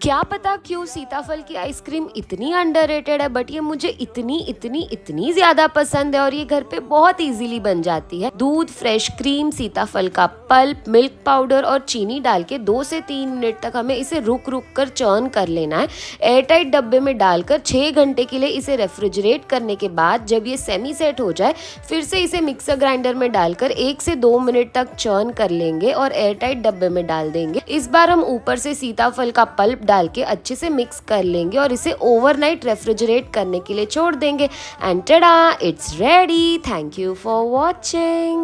क्या पता क्यों सीताफल की आइसक्रीम इतनी अंडररेटेड है बट ये मुझे इतनी इतनी इतनी ज़्यादा पसंद है और ये घर पे बहुत इजीली बन जाती है। दूध फ्रेश क्रीम सीताफल का पल्प मिल्क पाउडर और चीनी डाल के दो से तीन मिनट तक हमें इसे रुक रुक कर चर्न कर लेना है। एयरटाइट डब्बे में डालकर छह घंटे के लिए इसे रेफ्रिजरेट करने के बाद जब ये सेमी सेट हो जाए, फिर से इसे मिक्सर ग्राइंडर में डालकर एक से दो मिनट तक चर्न कर लेंगे और एयरटाइट डब्बे में डाल देंगे। इस बार हम ऊपर से सीताफल का पल्प डाल के अच्छे से मिक्स कर लेंगे और इसे ओवरनाइट रेफ्रिजरेट करने के लिए छोड़ देंगे। And tada it's ready thank you for watching